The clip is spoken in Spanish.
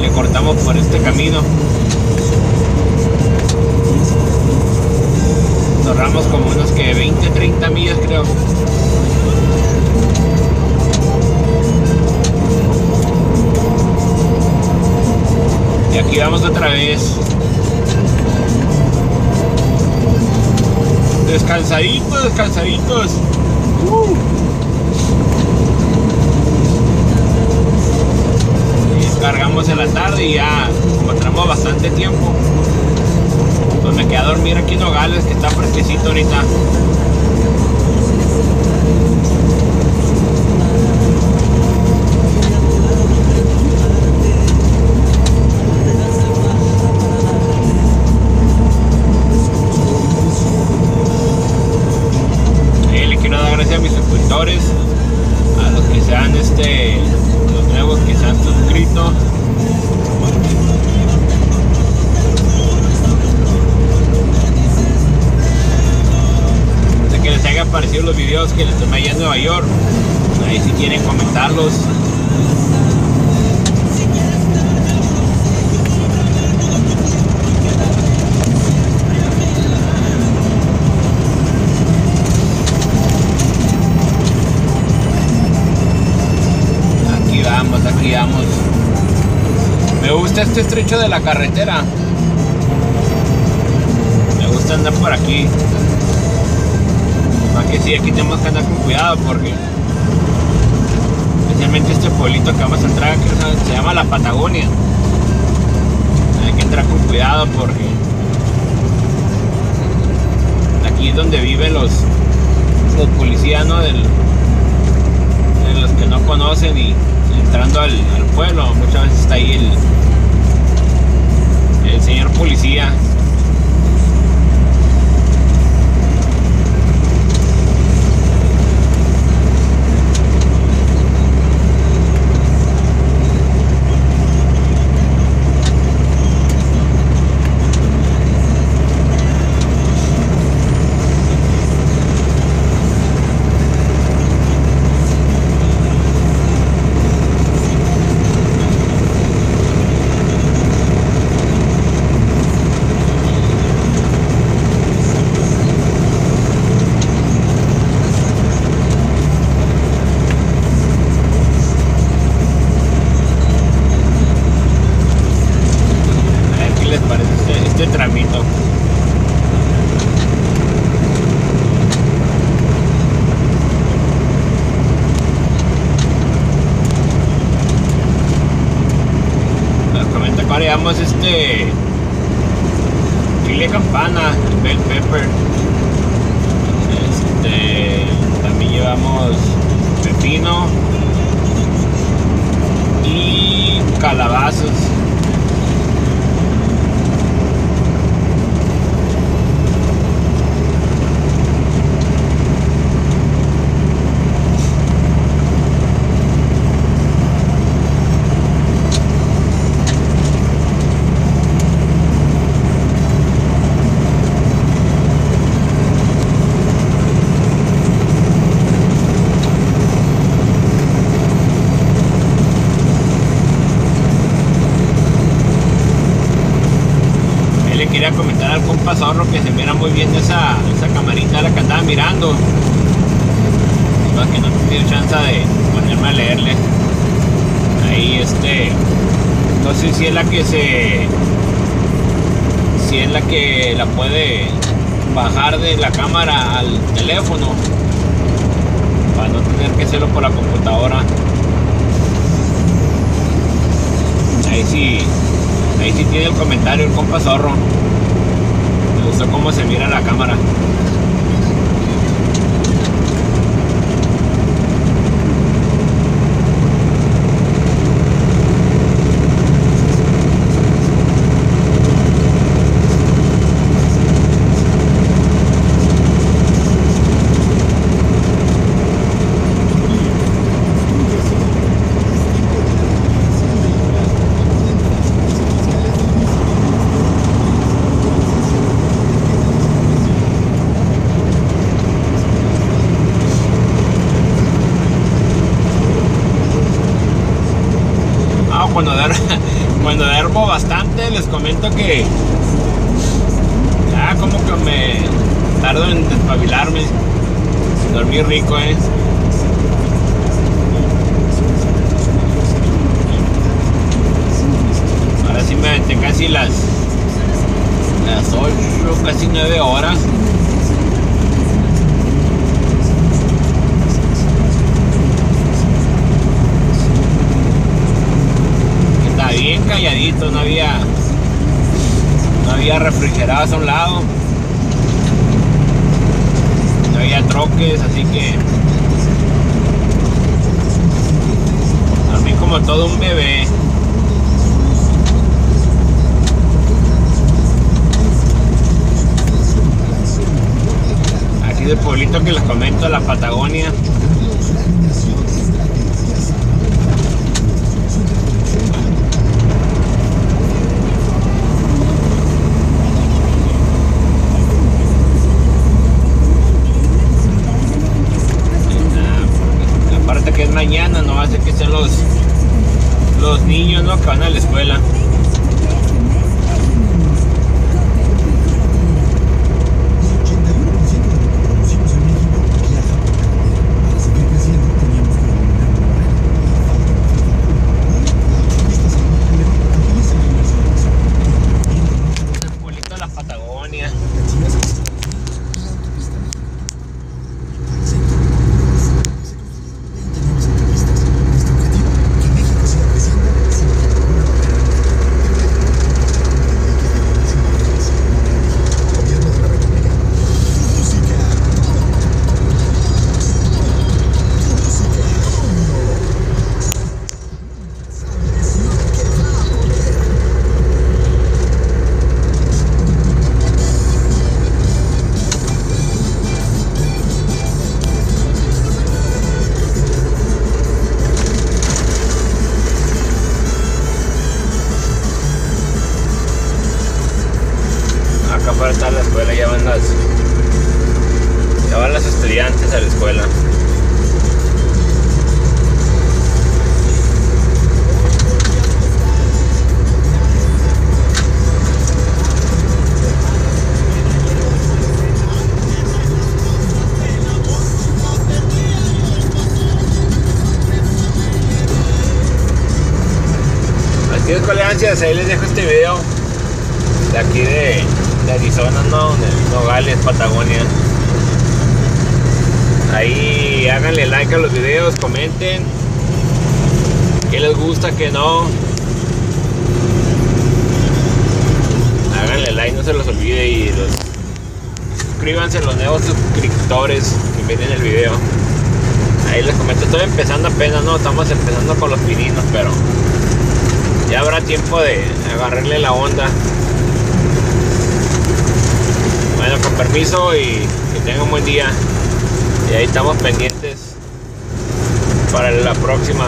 Le cortamos por este camino. Ahorramos como unos que 20, 30 millas creo. Y aquí vamos otra vez. Descansaditos, descansaditos. Uh. Cargamos en la tarde y ya encontramos bastante tiempo. Pues me quedé a dormir aquí en Nogales, que está fresquecito ahorita. Parecido los videos que les tomé allá en Nueva York. Ahí si quieren comentarlos. Aquí vamos, aquí vamos. Me gusta este estrecho de la carretera. Me gusta andar por aquí. Aunque sí, aquí tenemos que andar con cuidado porque especialmente este pueblito que vamos a entrar aquí se llama la Patagonia. Hay que entrar con cuidado porque aquí es donde viven los, los policías, ¿no? Del, de los que no conocen y entrando al, al pueblo, muchas veces está ahí el, el señor policía. A ver qué les parece este, este tramito. Nos llevamos este chile campana, bell pepper. Este también llevamos pepino y calabazas. Quería comentar al compa Zorro que se mira muy bien esa, esa camarita a la que andaba mirando. Que no he tenido chance de ponerme a leerle. Ahí este. No sé si es la que se. Si es la que la puede bajar de la cámara al teléfono. Para no tener que hacerlo por la computadora. Ahí sí. Ahí sí tiene el comentario el compa zorro. Gustó cómo se mira la cámara. cuando, duermo bastante, les comento que ya como que me tardo en despabilarme. Dormir rico, eh. Ahora sí me aventé casi las las 8, casi 9 horas. Está bien calladito, no había refrigerados a un lado. No había troques, así que dormí como todo un bebé. Aquí del pueblito que les comento, la Patagonia. Mañana, no ser que sean los, los niños ¿no? que van a la escuela. A la escuela. Así es, coleancias, ahí les dejo este video de aquí de, de Arizona, ¿no? De Nogales, Patagonia. Ahí háganle like a los videos, comenten qué les gusta, qué no. Háganle like, no se los olvide y los, suscríbanse los nuevos suscriptores que ven en el video. Ahí les comento, estoy empezando apenas, ¿no? Estamos empezando con los pininos, pero ya habrá tiempo de agarrarle la onda. Bueno, con permiso y que tengan un buen día. Y ahí estamos pendientes para la próxima.